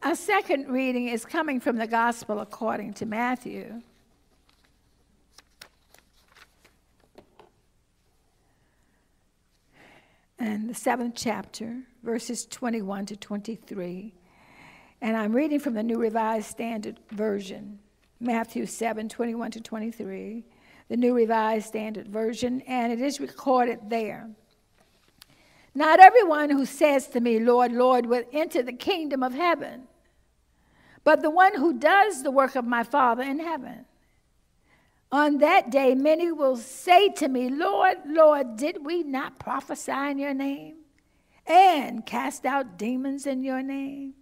Our second reading is coming from the Gospel according to Matthew. And the seventh chapter, verses 21 to 23. And I'm reading from the New Revised Standard Version, Matthew 7 21 to 23, the New Revised Standard Version, and it is recorded there. Not everyone who says to me, Lord, Lord, will enter the kingdom of heaven, but the one who does the work of my Father in heaven. On that day, many will say to me, Lord, Lord, did we not prophesy in your name and cast out demons in your name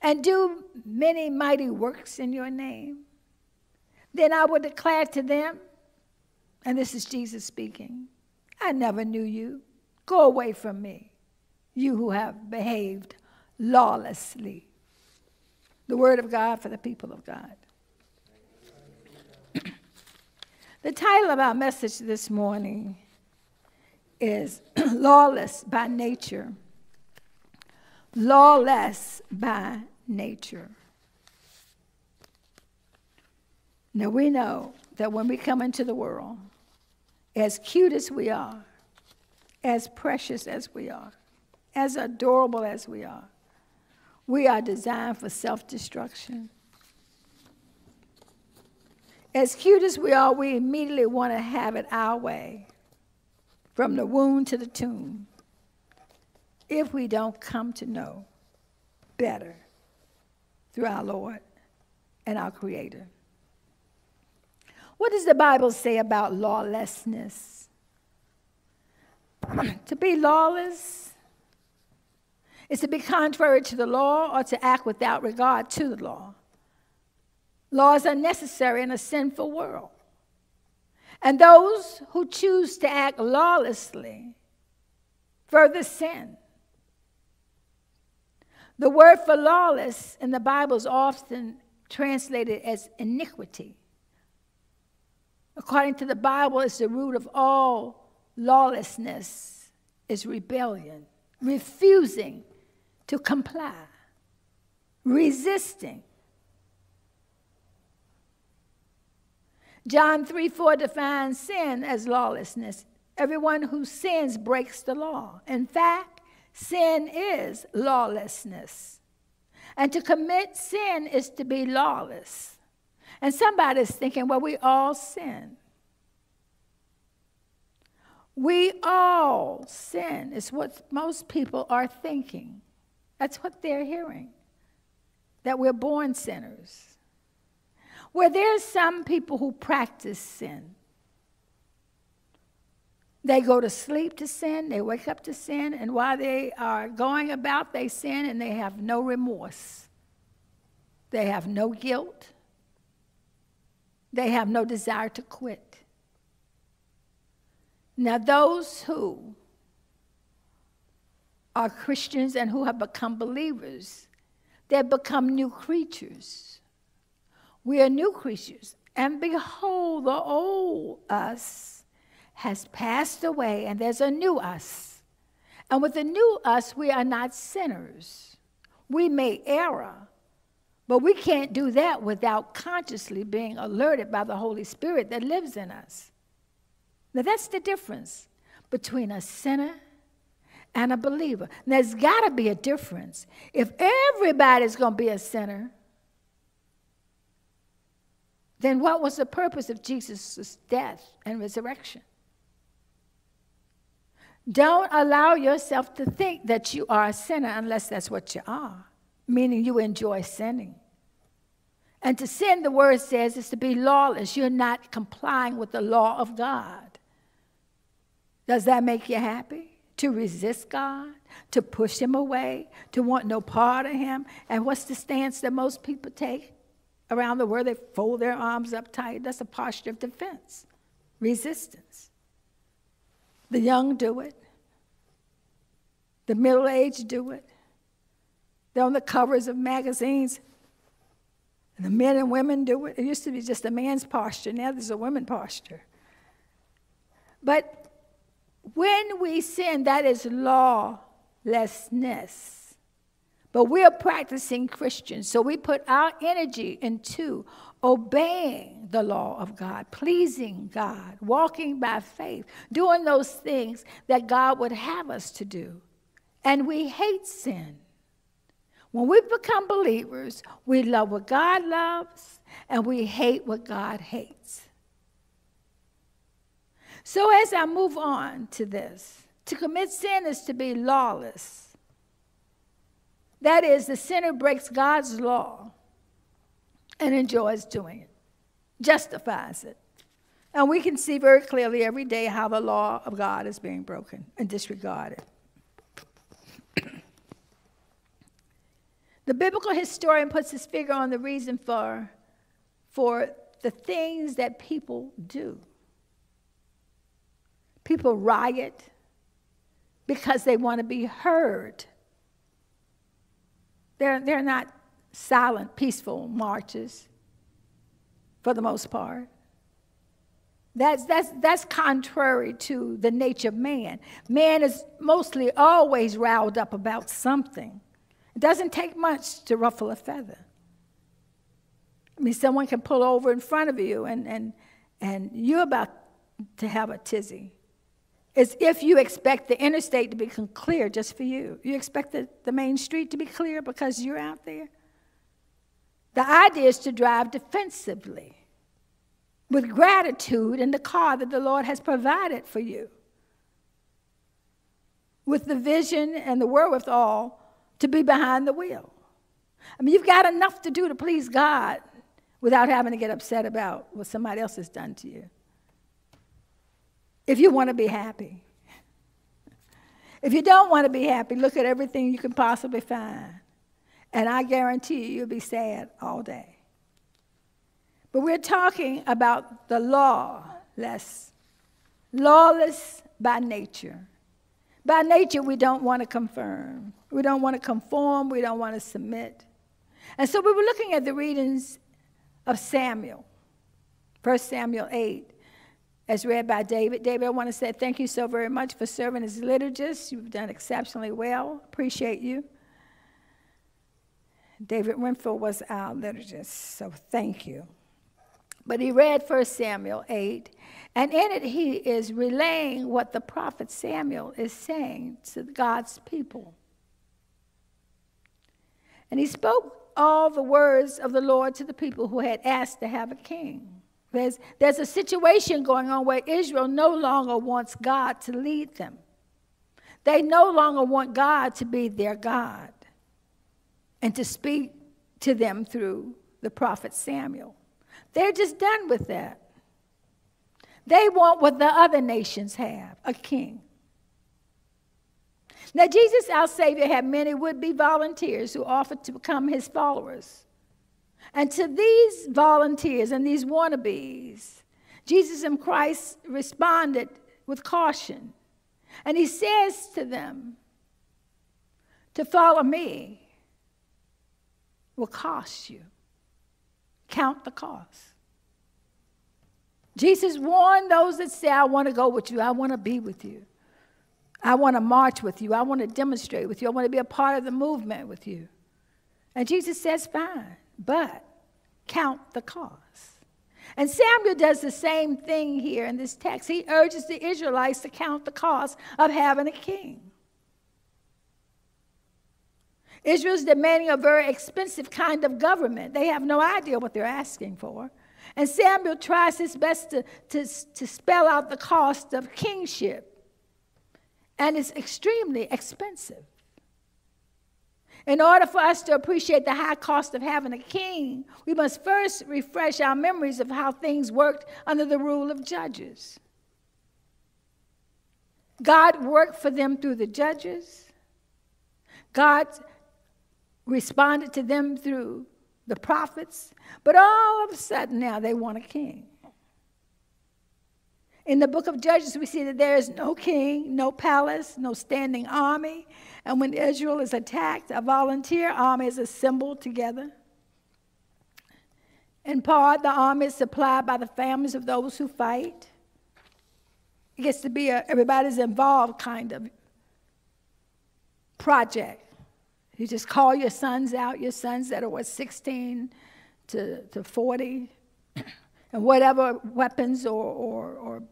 and do many mighty works in your name? Then I will declare to them, and this is Jesus speaking, I never knew you. Go away from me, you who have behaved lawlessly. The word of God for the people of God. the title of our message this morning is Lawless by Nature. Lawless by nature. Now we know that when we come into the world, as cute as we are, as precious as we are, as adorable as we are, we are designed for self destruction. As cute as we are, we immediately want to have it our way, from the womb to the tomb, if we don't come to know better through our Lord and our Creator. What does the Bible say about lawlessness? to be lawless is to be contrary to the law or to act without regard to the law. Laws are necessary in a sinful world. And those who choose to act lawlessly further sin. The word for lawless in the Bible is often translated as iniquity. According to the Bible, it's the root of all Lawlessness is rebellion, refusing to comply, resisting. John 3 4 defines sin as lawlessness. Everyone who sins breaks the law. In fact, sin is lawlessness. And to commit sin is to be lawless. And somebody's thinking, well, we all sin. We all sin, is what most people are thinking. That's what they're hearing, that we're born sinners. Where there's some people who practice sin. They go to sleep to sin, they wake up to sin, and while they are going about, they sin and they have no remorse. They have no guilt. They have no desire to quit. Now, those who are Christians and who have become believers, They've become new creatures. We are new creatures. And behold, the old us has passed away, and there's a new us. And with the new us, we are not sinners. We may err, but we can't do that without consciously being alerted by the Holy Spirit that lives in us. Now, that's the difference between a sinner and a believer. there's got to be a difference. If everybody's going to be a sinner, then what was the purpose of Jesus' death and resurrection? Don't allow yourself to think that you are a sinner unless that's what you are, meaning you enjoy sinning. And to sin, the word says, is to be lawless. You're not complying with the law of God. Does that make you happy? To resist God, to push Him away, to want no part of Him? And what's the stance that most people take around the world? They fold their arms up tight. That's a posture of defense, resistance. The young do it, the middle aged do it. They're on the covers of magazines. And the men and women do it. It used to be just a man's posture. Now there's a woman posture. But when we sin, that is lawlessness. But we are practicing Christians, so we put our energy into obeying the law of God, pleasing God, walking by faith, doing those things that God would have us to do. And we hate sin. When we become believers, we love what God loves and we hate what God hates. So, as I move on to this, to commit sin is to be lawless. That is, the sinner breaks God's law and enjoys doing it, justifies it. And we can see very clearly every day how the law of God is being broken and disregarded. the biblical historian puts his finger on the reason for, for the things that people do. People riot because they want to be heard. They're, they're not silent, peaceful marches for the most part. That's, that's, that's contrary to the nature of man. Man is mostly always riled up about something. It doesn't take much to ruffle a feather. I mean, someone can pull over in front of you and, and, and you're about to have a tizzy. It's if you expect the interstate to be clear just for you. You expect the, the main street to be clear because you're out there. The idea is to drive defensively with gratitude in the car that the Lord has provided for you, with the vision and the wherewithal to be behind the wheel. I mean, you've got enough to do to please God without having to get upset about what somebody else has done to you. If you want to be happy. If you don't want to be happy, look at everything you can possibly find. And I guarantee you, you'll be sad all day. But we're talking about the lawless, lawless by nature. By nature, we don't want to confirm. We don't want to conform. We don't want to submit. And so we were looking at the readings of Samuel, 1 Samuel 8, as read by David. David, I want to say thank you so very much for serving as liturgist. You've done exceptionally well. Appreciate you. David Renfro was our liturgist, so thank you. But he read 1 Samuel 8, and in it he is relaying what the prophet Samuel is saying to God's people. And he spoke all the words of the Lord to the people who had asked to have a king. There's, there's a situation going on where Israel no longer wants God to lead them. They no longer want God to be their God and to speak to them through the prophet Samuel. They're just done with that. They want what the other nations have a king. Now, Jesus, our Savior, had many would be volunteers who offered to become his followers. And to these volunteers and these wannabes, Jesus and Christ responded with caution. And he says to them, To follow me will cost you. Count the cost. Jesus warned those that say, I want to go with you, I want to be with you. I want to march with you. I want to demonstrate with you. I want to be a part of the movement with you. And Jesus says, fine, but count the cost. And Samuel does the same thing here in this text. He urges the Israelites to count the cost of having a king. Israel's demanding a very expensive kind of government. They have no idea what they're asking for. And Samuel tries his best to, to, to spell out the cost of kingship. And it's extremely expensive. In order for us to appreciate the high cost of having a king, we must first refresh our memories of how things worked under the rule of judges. God worked for them through the judges. God responded to them through the prophets, but all of a sudden now they want a king. In the book of Judges, we see that there is no king, no palace, no standing army. And when Israel is attacked, a volunteer army is assembled together. In part, the army is supplied by the families of those who fight. It gets to be a everybody's involved kind of project. You just call your sons out, your sons that are what, 16 to, to 40, and whatever weapons or, or, or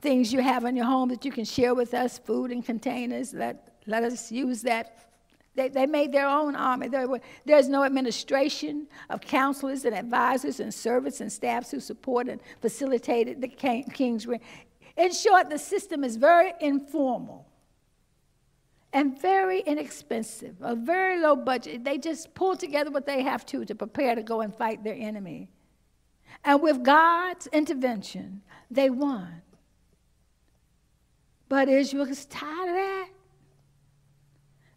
things you have in your home that you can share with us, food and containers, let, let us use that. They, they made their own army. There were, there's no administration of counselors and advisors and servants and staffs who support and facilitated the king's reign. In short, the system is very informal and very inexpensive, a very low budget. They just pull together what they have to to prepare to go and fight their enemy. And with God's intervention, they won. But Israel is tired of that.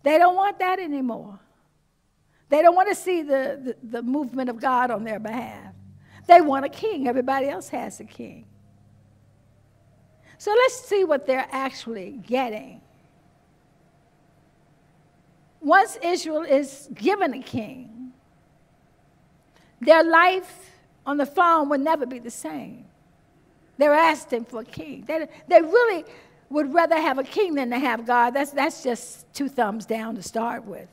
They don't want that anymore. They don't want to see the, the, the movement of God on their behalf. They want a king. Everybody else has a king. So let's see what they're actually getting once Israel is given a king, their life on the farm will never be the same. They're asking for a king. They, they really would rather have a king than to have God. That's, that's just two thumbs down to start with.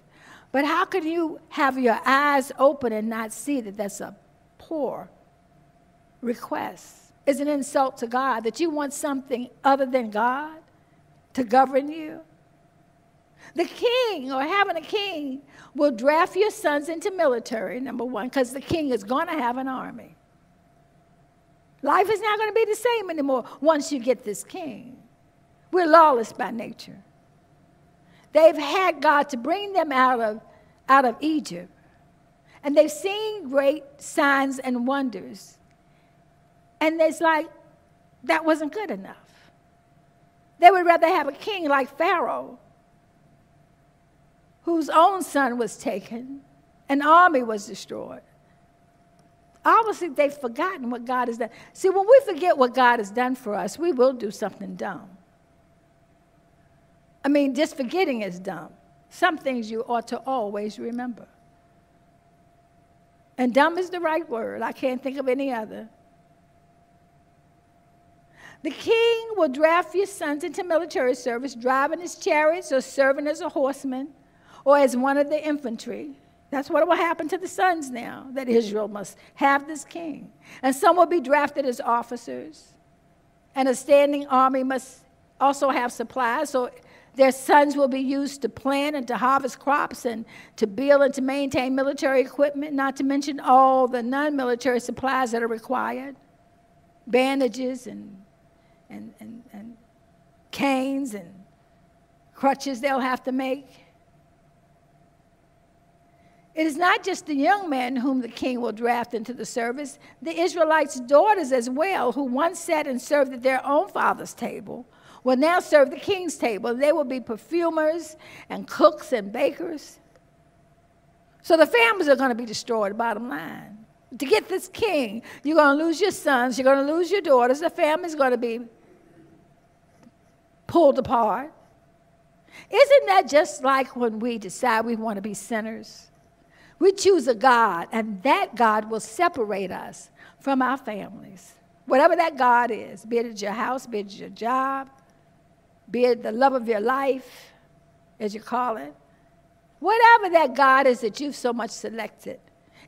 But how can you have your eyes open and not see that that's a poor request? It's an insult to God that you want something other than God to govern you. The king or having a king will draft your sons into military, number one, because the king is going to have an army. Life is not going to be the same anymore once you get this king. We're lawless by nature. They've had God to bring them out of, out of Egypt. And they've seen great signs and wonders. And it's like, that wasn't good enough. They would rather have a king like Pharaoh whose own son was taken, an army was destroyed. Obviously, they've forgotten what God has done. See, when we forget what God has done for us, we will do something dumb. I mean, just forgetting is dumb. Some things you ought to always remember. And dumb is the right word. I can't think of any other. The king will draft your sons into military service, driving his chariots or serving as a horseman or as one of the infantry. That's what will happen to the sons now, that Israel must have this king. And some will be drafted as officers. And a standing army must also have supplies. So their sons will be used to plant and to harvest crops and to build and to maintain military equipment, not to mention all the non military supplies that are required bandages and, and, and, and canes and crutches they'll have to make. It is not just the young men whom the king will draft into the service, the Israelites' daughters as well, who once sat and served at their own father's table, will now serve the king's table. They will be perfumers and cooks and bakers. So the families are going to be destroyed, bottom line. To get this king, you're going to lose your sons, you're going to lose your daughters, the family's going to be pulled apart. Isn't that just like when we decide we want to be sinners? We choose a God, and that God will separate us from our families. Whatever that God is, be it your house, be it your job, be it the love of your life, as you call it, whatever that God is that you've so much selected,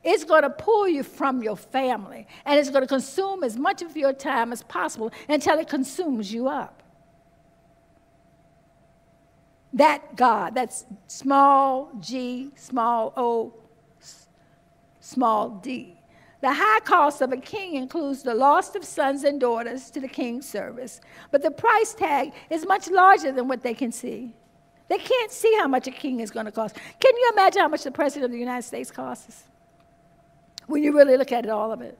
it's going to pull you from your family and it's going to consume as much of your time as possible until it consumes you up. That God, that's small g, small o, small d. The high cost of a king includes the loss of sons and daughters to the king's service, but the price tag is much larger than what they can see. They can't see how much a king is going to cost. Can you imagine how much the president of the United States costs? When you really look at it, all of it.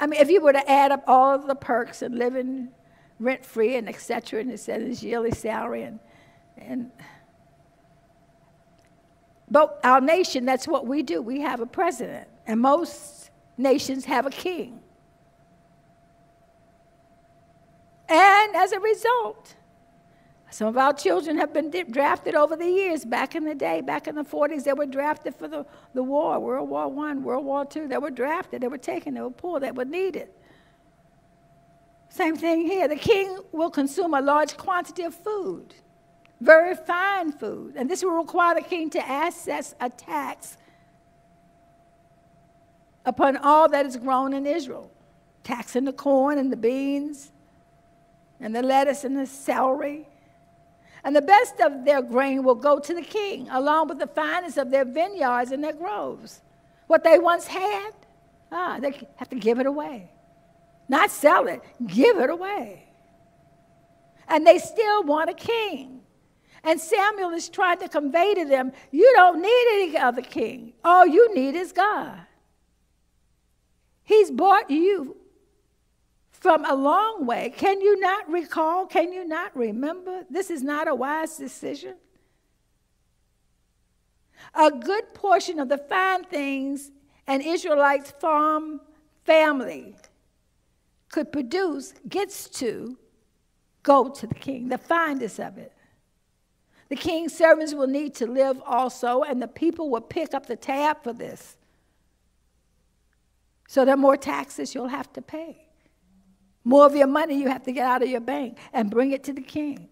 I mean, if you were to add up all of the perks and living rent free and et cetera, and his yearly salary and, and but our nation, that's what we do. We have a president, and most nations have a king. And as a result, some of our children have been drafted over the years. Back in the day, back in the 40s, they were drafted for the, the war, World War I, World War II. They were drafted, they were taken, they were poor, they were needed. Same thing here. The king will consume a large quantity of food very fine food. And this will require the king to assess a tax upon all that is grown in Israel, taxing the corn and the beans and the lettuce and the celery. And the best of their grain will go to the king, along with the finest of their vineyards and their groves. What they once had, ah, they have to give it away. Not sell it, give it away. And they still want a king. And Samuel is trying to convey to them, you don't need any other king. All you need is God. He's brought you from a long way. Can you not recall? Can you not remember? This is not a wise decision. A good portion of the fine things an Israelite's farm family could produce gets to go to the king, the finest of it. The king's servants will need to live also, and the people will pick up the tab for this. So there are more taxes you'll have to pay. More of your money you have to get out of your bank and bring it to the king.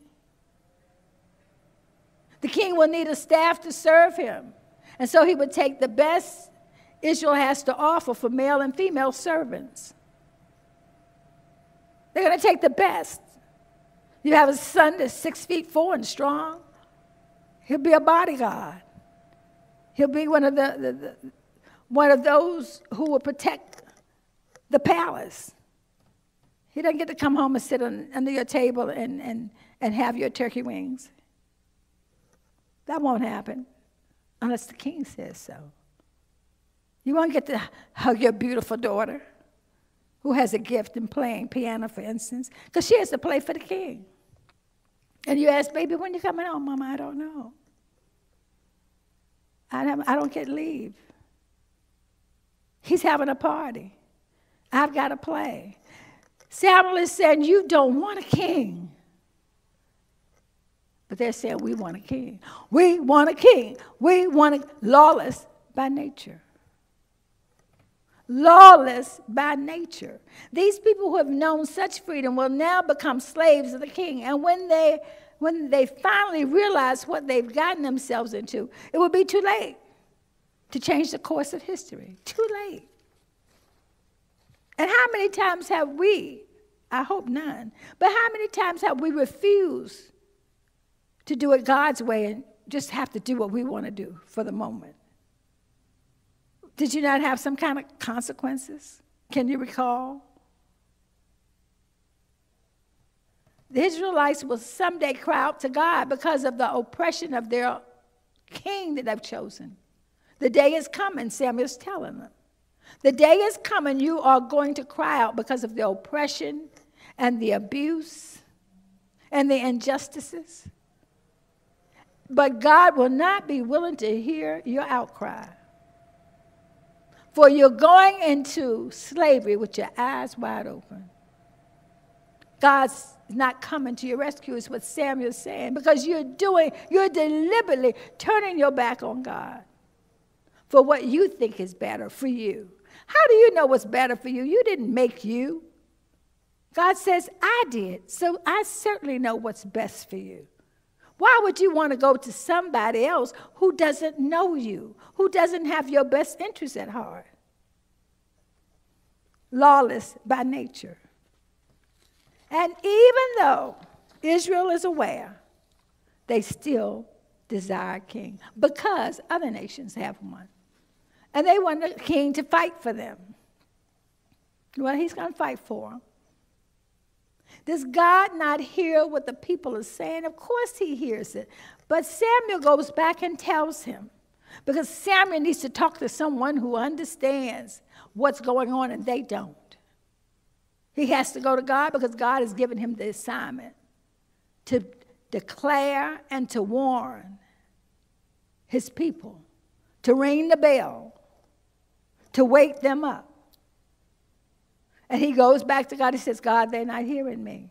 The king will need a staff to serve him. And so he would take the best Israel has to offer for male and female servants. They're going to take the best. You have a son that's six feet four and strong. He'll be a bodyguard. He'll be one of the, the, the one of those who will protect the palace. He doesn't get to come home and sit on, under your table and, and, and have your turkey wings. That won't happen unless the king says so. You won't get to hug your beautiful daughter who has a gift in playing piano, for instance, because she has to play for the king. And you ask, baby, when you coming home? Mama, I don't know. I don't, I don't get leave. He's having a party. I've got to play. Samuel is saying, You don't want a king. But they're saying, We want a king. We want a king. We want a lawless by nature. Lawless by nature. These people who have known such freedom will now become slaves of the king. And when they when they finally realize what they've gotten themselves into, it will be too late to change the course of history. Too late. And how many times have we, I hope none, but how many times have we refused to do it God's way and just have to do what we want to do for the moment? Did you not have some kind of consequences? Can you recall? The Israelites will someday cry out to God because of the oppression of their king that they've chosen. The day is coming, Samuel's telling them. The day is coming, you are going to cry out because of the oppression and the abuse and the injustices. But God will not be willing to hear your outcry. For you're going into slavery with your eyes wide open. God's not coming to your rescue, is what Samuel's saying, because you're doing, you're deliberately turning your back on God for what you think is better for you. How do you know what's better for you? You didn't make you. God says, I did. So I certainly know what's best for you. Why would you want to go to somebody else who doesn't know you, who doesn't have your best interests at heart? Lawless by nature. And even though Israel is aware, they still desire a king because other nations have one. And they want a king to fight for them. Well, he's going to fight for them. Does God not hear what the people are saying? Of course he hears it. But Samuel goes back and tells him because Samuel needs to talk to someone who understands what's going on and they don't. He has to go to God because God has given him the assignment to declare and to warn his people, to ring the bell to wake them up. And he goes back to God. He says, God, they're not hearing me.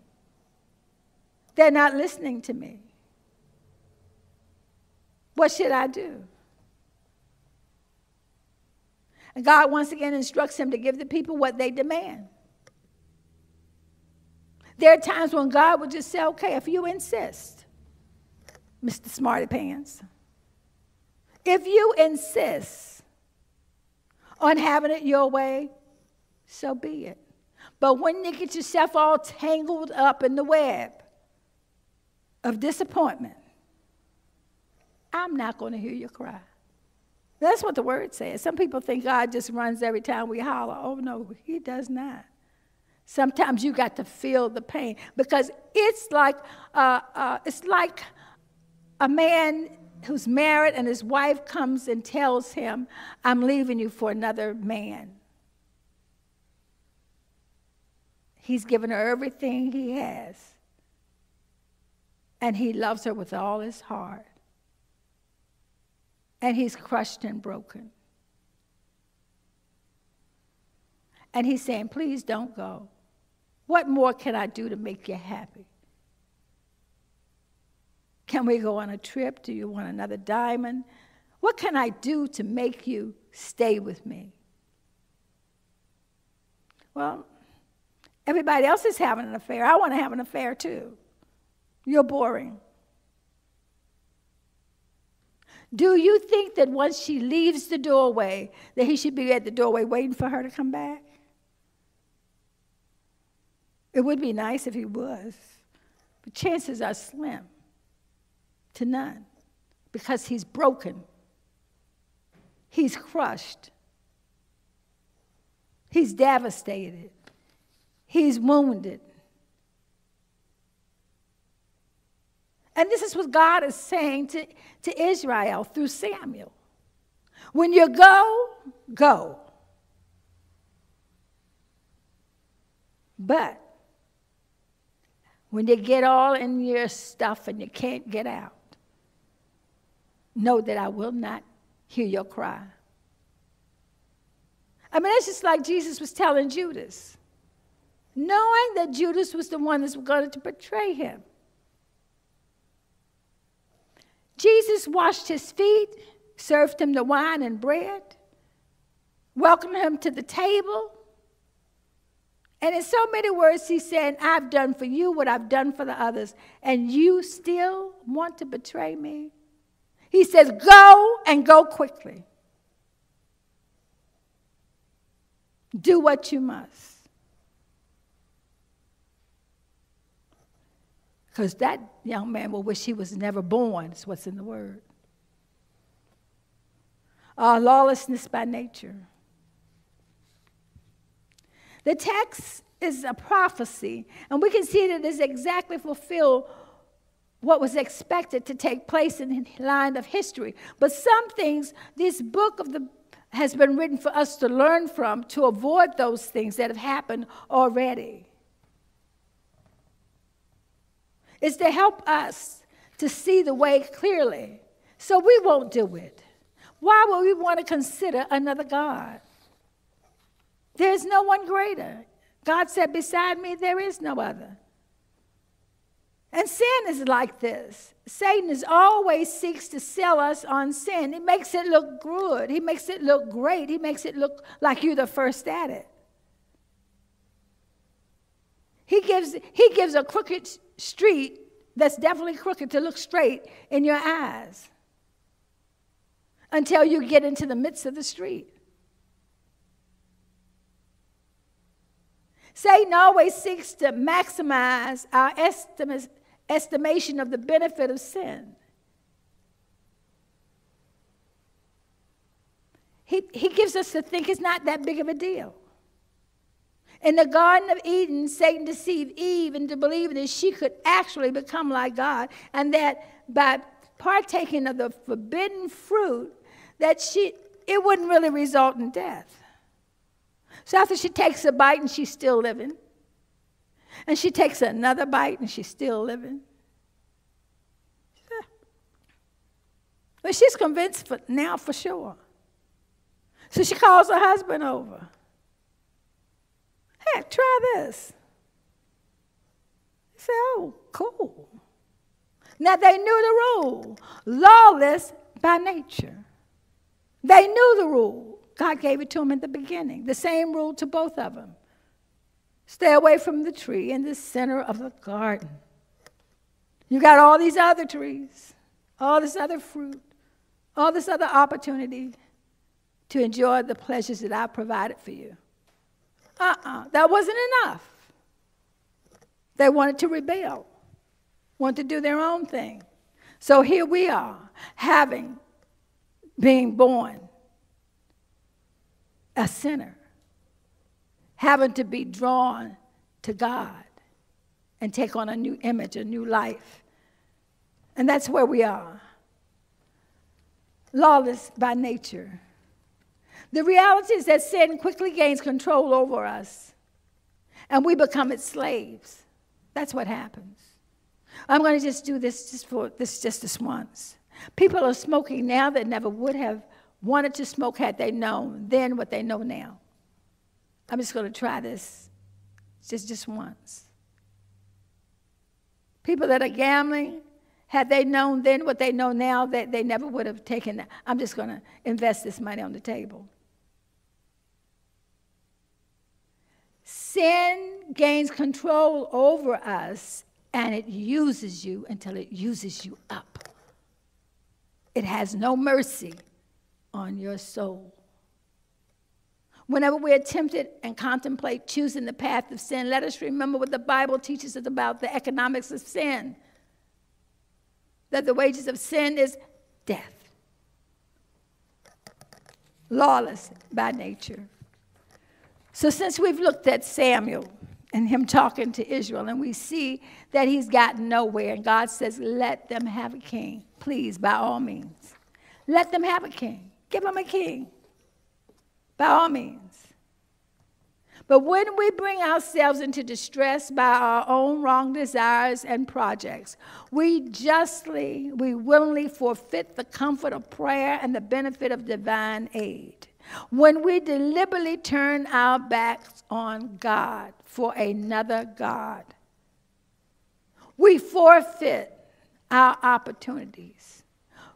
They're not listening to me. What should I do? And God once again instructs him to give the people what they demand. There are times when God would just say, okay, if you insist, Mr. Smarty Pants. If you insist on having it your way, so be it. But when you get yourself all tangled up in the web of disappointment, I'm not going to hear you cry. That's what the word says. Some people think God just runs every time we holler. Oh, no, He does not. Sometimes you got to feel the pain because it's like uh, uh, it's like a man who's married and his wife comes and tells him, "I'm leaving you for another man." He's given her everything he has, and he loves her with all his heart, and he's crushed and broken. And he's saying, Please don't go. What more can I do to make you happy? Can we go on a trip? Do you want another diamond? What can I do to make you stay with me? Well, everybody else is having an affair. I want to have an affair too. You're boring. Do you think that once she leaves the doorway, that he should be at the doorway waiting for her to come back? It would be nice if he was, but chances are slim to none because he's broken, he's crushed, he's devastated, he's wounded. And this is what God is saying to, to Israel through Samuel. When you go, go. But when you get all in your stuff and you can't get out, know that I will not hear your cry. I mean, it's just like Jesus was telling Judas, knowing that Judas was the one that's going to betray him. Jesus washed his feet, served him the wine and bread, welcomed him to the table, and in so many words, he's saying, I've done for you what I've done for the others, and you still want to betray me? He says, Go and go quickly. Do what you must. Because that young man will wish he was never born, is what's in the word. Uh, lawlessness by nature. The text is a prophecy, and we can see that it is exactly fulfilled what was expected to take place in the line of history. But some things, this book of the has been written for us to learn from to avoid those things that have happened already. It's to help us to see the way clearly so we won't do it. Why would we want to consider another God? There's no one greater. God said, Beside me, there is no other. And sin is like this. Satan is always seeks to sell us on sin. He makes it look good. He makes it look great. He makes it look like you're the first at it. He gives, he gives a crooked street that's definitely crooked to look straight in your eyes until you get into the midst of the street. Satan always seeks to maximize our estimation of the benefit of sin. He, he gives us to think it's not that big of a deal. In the Garden of Eden, Satan deceived Eve into believing that she could actually become like God, and that by partaking of the forbidden fruit, that she it wouldn't really result in death. So after she takes a bite and she's still living, and she takes another bite and she's still living. But she's convinced for now for sure. So she calls her husband over. Hey, try this. He said, Oh, cool. Now they knew the rule lawless by nature. They knew the rule. God gave it to them at the beginning. The same rule to both of them stay away from the tree in the center of the garden. You got all these other trees. all this other fruit, all this other opportunity to enjoy the pleasures that I provided for you. Uh uh that wasn't enough. They wanted to rebel, wanted to do their own thing. So here we are, having being born a sinner, having to be drawn to God and take on a new image, a new life. And that's where we are. Lawless by nature. The reality is that sin quickly gains control over us and we become its slaves. That's what happens. I'm going to just do this just for this just this once. People are smoking now that never would have wanted to smoke had they known then what they know now. I'm just going to try this just just once. People that are gambling, had they known then what they know now, that they never would have taken that. I'm just going to invest this money on the table. Sin gains control over us and it uses you until it uses you up. It has no mercy on your soul. Whenever we are tempted and contemplate choosing the path of sin, let us remember what the Bible teaches us about the economics of sin that the wages of sin is death, lawless by nature. So, since we've looked at Samuel and him talking to Israel, and we see that he's gotten nowhere, and God says, Let them have a king, please, by all means. Let them have a king. Give them a king, by all means. But when we bring ourselves into distress by our own wrong desires and projects, we justly, we willingly forfeit the comfort of prayer and the benefit of divine aid. When we deliberately turn our backs on God for another God, we forfeit our opportunities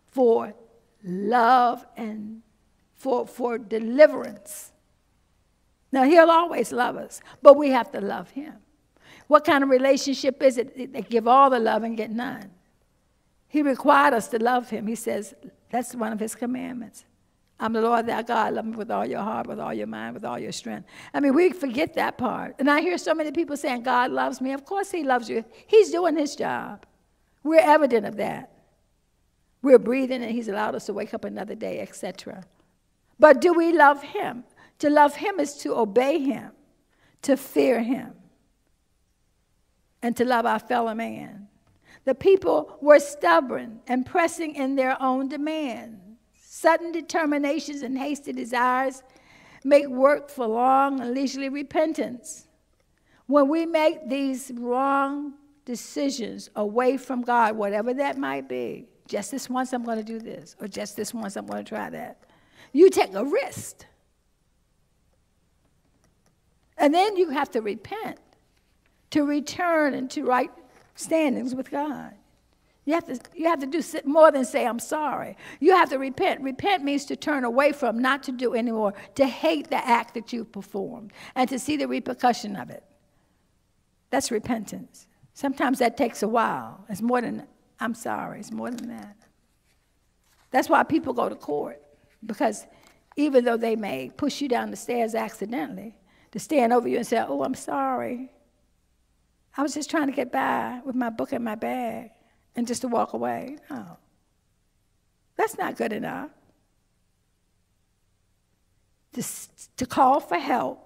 for love and for, for deliverance. Now, He'll always love us, but we have to love Him. What kind of relationship is it that give all the love and get none? He required us to love Him. He says that's one of His commandments. I'm the Lord thy God. Love me with all your heart, with all your mind, with all your strength. I mean, we forget that part. And I hear so many people saying, God loves me. Of course, He loves you. He's doing His job. We're evident of that. We're breathing, and He's allowed us to wake up another day, etc. But do we love Him? To love Him is to obey Him, to fear Him, and to love our fellow man. The people were stubborn and pressing in their own demands. Sudden determinations and hasty desires make work for long and leisurely repentance. When we make these wrong decisions away from God, whatever that might be, just this once I'm going to do this, or just this once I'm going to try that, you take a risk. And then you have to repent to return into right standings with God. You have, to, you have to do more than say, I'm sorry. You have to repent. Repent means to turn away from, not to do anymore, to hate the act that you performed, and to see the repercussion of it. That's repentance. Sometimes that takes a while. It's more than, I'm sorry, it's more than that. That's why people go to court, because even though they may push you down the stairs accidentally, to stand over you and say, Oh, I'm sorry. I was just trying to get by with my book in my bag and just to walk away. No. That's not good enough. To, to call for help,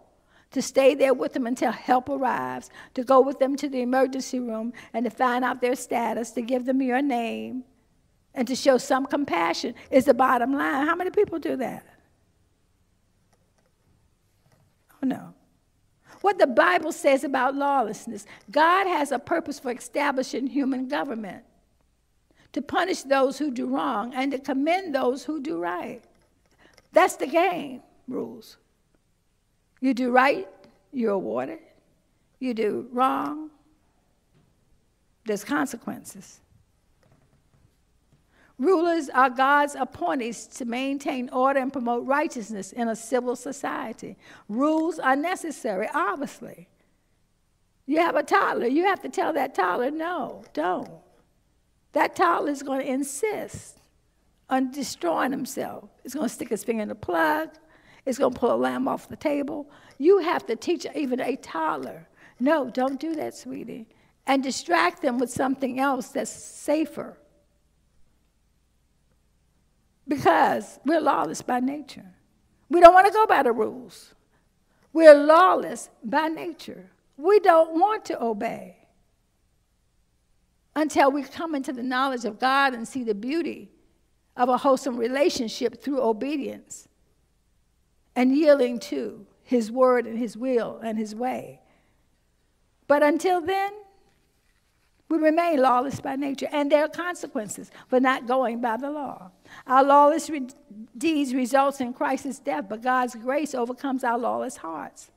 to stay there with them until help arrives, to go with them to the emergency room and to find out their status, to give them your name, and to show some compassion is the bottom line. How many people do that? Oh, no. What the Bible says about lawlessness God has a purpose for establishing human government to punish those who do wrong and to commend those who do right. That's the game rules. You do right, you're awarded. You do wrong, there's consequences. Rulers are God's appointees to maintain order and promote righteousness in a civil society. Rules are necessary, obviously. You have a toddler, you have to tell that toddler, no, don't. That toddler is going to insist on destroying himself. It's going to stick his finger in the plug. It's going to pull a lamb off the table. You have to teach even a toddler no, don't do that, sweetie. And distract them with something else that's safer. Because we're lawless by nature. We don't want to go by the rules. We're lawless by nature. We don't want to obey until we come into the knowledge of God and see the beauty of a wholesome relationship through obedience and yielding to His word and His will and His way. But until then, we remain lawless by nature, and there are consequences for not going by the law. Our lawless re- deeds results in Christ's death, but God's grace overcomes our lawless hearts.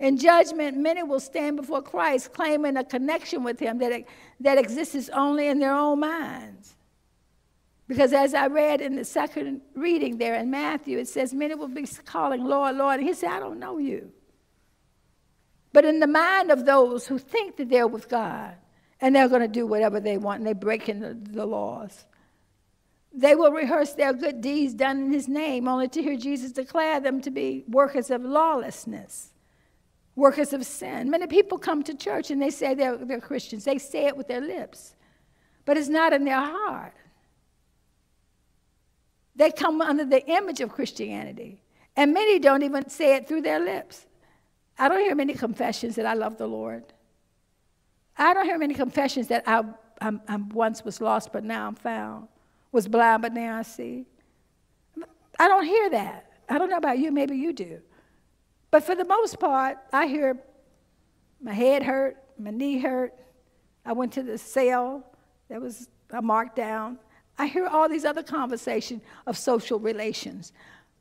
In judgment, many will stand before Christ claiming a connection with Him that, that exists only in their own minds. Because as I read in the second reading there in Matthew, it says, Many will be calling, Lord, Lord. And He said, I don't know you. But in the mind of those who think that they're with God and they're going to do whatever they want and they're breaking the, the laws, they will rehearse their good deeds done in His name only to hear Jesus declare them to be workers of lawlessness, workers of sin. Many people come to church and they say they're, they're Christians. They say it with their lips, but it's not in their heart. They come under the image of Christianity, and many don't even say it through their lips. I don't hear many confessions that I love the Lord. I don't hear many confessions that I, I'm, I'm once was lost, but now I'm found, was blind, but now I see. I don't hear that. I don't know about you, maybe you do. But for the most part, I hear my head hurt, my knee hurt. I went to the cell, that was a marked down. I hear all these other conversations of social relations.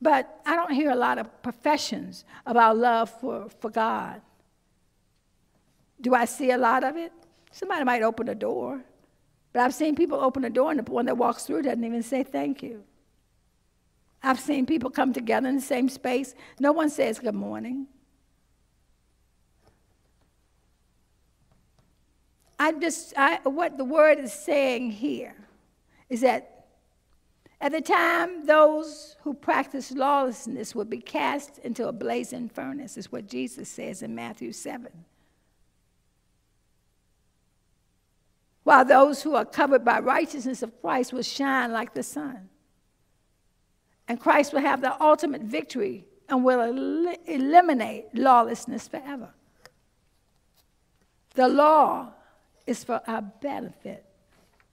But I don't hear a lot of professions about love for, for God. Do I see a lot of it? Somebody might open a door, but I've seen people open a door and the one that walks through doesn't even say thank you. I've seen people come together in the same space. No one says good morning. I'm just, I, what the word is saying here is that at the time, those who practice lawlessness would be cast into a blazing furnace, is what Jesus says in Matthew 7. While those who are covered by righteousness of Christ will shine like the sun. And Christ will have the ultimate victory and will el- eliminate lawlessness forever. The law is for our benefit,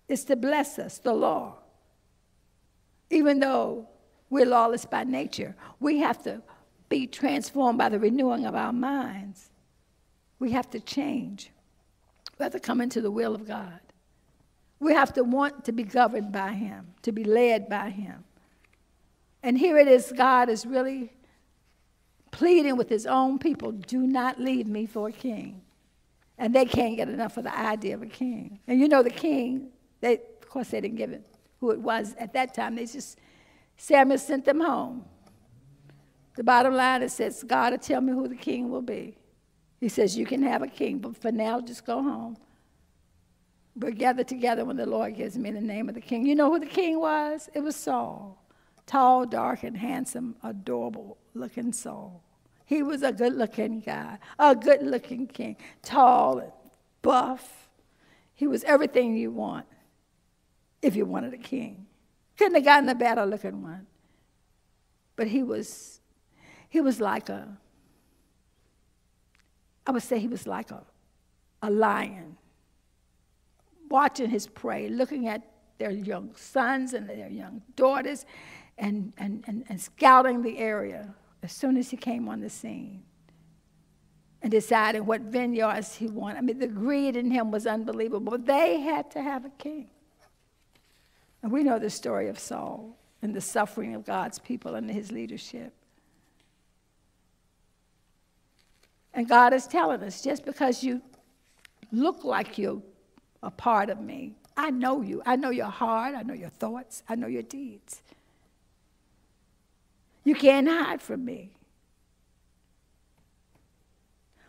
it's to bless us, the law even though we're lawless by nature, we have to be transformed by the renewing of our minds. We have to change. We have to come into the will of God. We have to want to be governed by Him, to be led by Him. And here it is God is really pleading with His own people do not leave me for a king. And they can't get enough of the idea of a king. And you know, the king, they, of course, they didn't give it who it was at that time. They just, Samuel sent them home. The bottom line is says, God will tell me who the king will be. He says, You can have a king, but for now, just go home. We'll gather together when the Lord gives me the name of the king. You know who the king was? It was Saul. Tall, dark, and handsome, adorable looking soul. He was a good looking guy, a good looking king, tall and buff. He was everything you want if you wanted a king. Couldn't have gotten a better looking one. But he was, he was like a, I would say he was like a, a lion, watching his prey, looking at their young sons and their young daughters, and, and, and, and scouting the area as soon as he came on the scene and deciding what vineyards he wanted. I mean, the greed in him was unbelievable. They had to have a king. And we know the story of Saul and the suffering of God's people under his leadership. And God is telling us just because you look like you're a part of me, I know you. I know your heart. I know your thoughts. I know your deeds. You can't hide from me.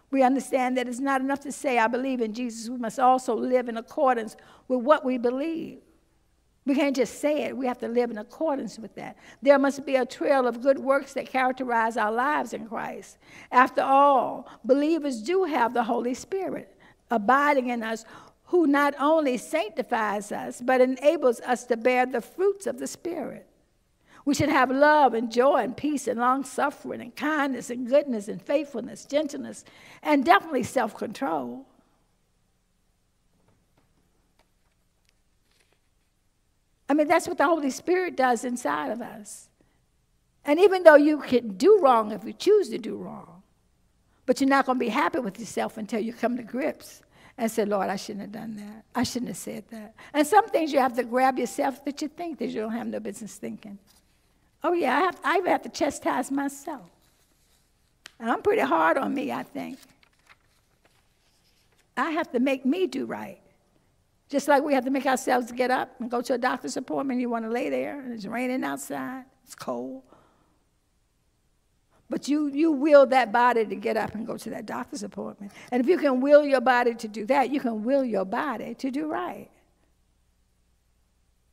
We understand that it's not enough to say, I believe in Jesus. We must also live in accordance with what we believe. We can't just say it, we have to live in accordance with that. There must be a trail of good works that characterize our lives in Christ. After all, believers do have the Holy Spirit abiding in us, who not only sanctifies us, but enables us to bear the fruits of the Spirit. We should have love and joy and peace and long suffering and kindness and goodness and faithfulness, gentleness, and definitely self control. I mean, that's what the Holy Spirit does inside of us. And even though you can do wrong if you choose to do wrong, but you're not going to be happy with yourself until you come to grips and say, Lord, I shouldn't have done that. I shouldn't have said that. And some things you have to grab yourself that you think that you don't have no business thinking. Oh, yeah, I, have, I have to chastise myself. And I'm pretty hard on me, I think. I have to make me do right. Just like we have to make ourselves get up and go to a doctor's appointment, you want to lay there, and it's raining outside, it's cold. But you, you will that body to get up and go to that doctor's appointment. And if you can will your body to do that, you can will your body to do right.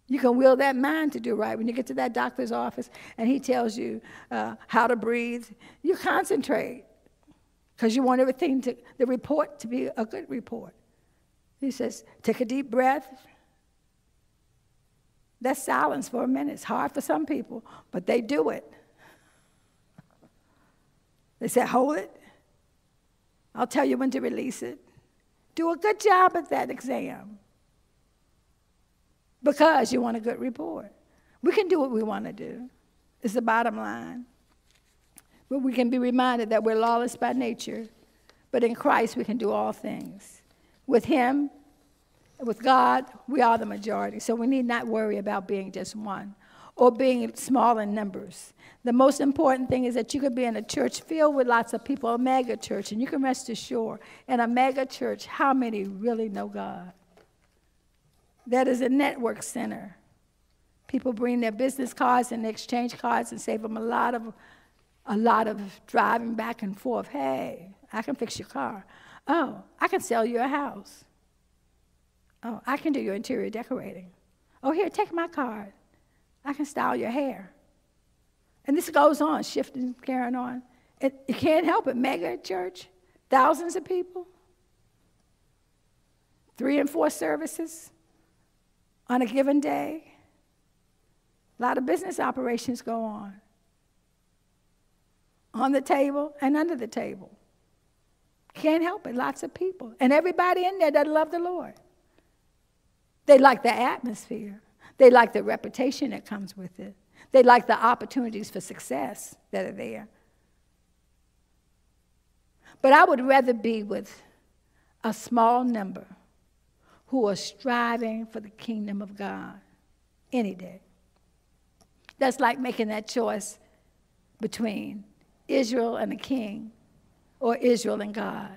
You can will that mind to do right. When you get to that doctor's office and he tells you uh, how to breathe, you concentrate because you want everything to, the report to be a good report. He says, take a deep breath. That's silence for a minute. It's hard for some people, but they do it. They say, hold it. I'll tell you when to release it. Do a good job at that exam because you want a good report. We can do what we want to do, it's the bottom line. But we can be reminded that we're lawless by nature, but in Christ we can do all things. With Him, with God, we are the majority. So we need not worry about being just one or being small in numbers. The most important thing is that you could be in a church filled with lots of people, a mega church, and you can rest assured in a mega church, how many really know God? That is a network center. People bring their business cards and exchange cards and save them a lot of a lot of driving back and forth. Hey, I can fix your car. Oh, I can sell you a house. Oh, I can do your interior decorating. Oh, here, take my card. I can style your hair. And this goes on, shifting, carrying on. It, you can't help it. Mega church, thousands of people, three and four services on a given day. A lot of business operations go on on the table and under the table. Can't help it, lots of people. And everybody in there doesn't love the Lord. They like the atmosphere, they like the reputation that comes with it, they like the opportunities for success that are there. But I would rather be with a small number who are striving for the kingdom of God any day. That's like making that choice between Israel and a king or Israel and God.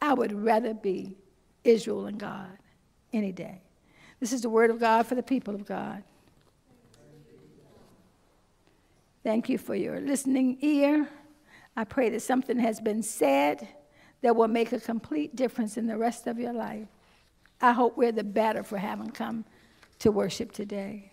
I would rather be Israel and God any day. This is the word of God for the people of God. Thank you for your listening ear. I pray that something has been said that will make a complete difference in the rest of your life. I hope we're the better for having come to worship today.